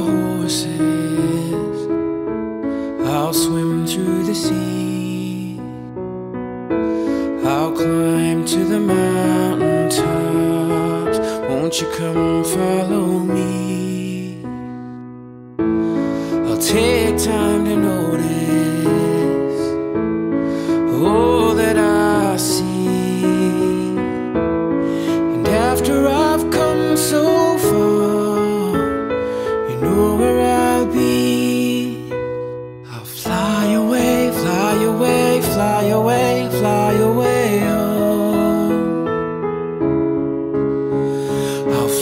horses. I'll swim through the sea. I'll climb to the mountain tops. Won't you come follow me? I'll take time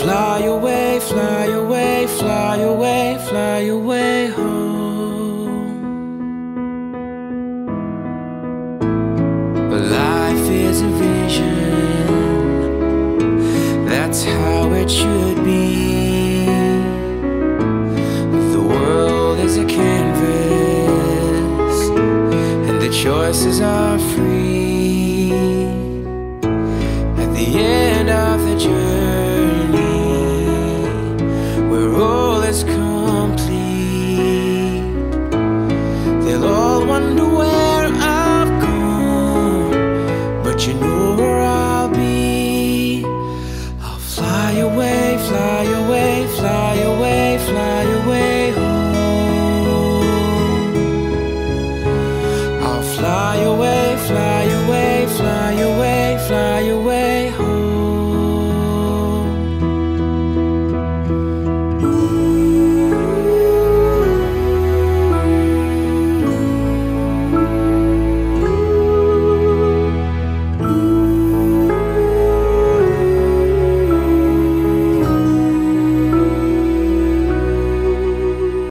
Fly away, fly away, fly away, fly away home. But life is a vision, that's how it should be. The world is a canvas, and the choices are free.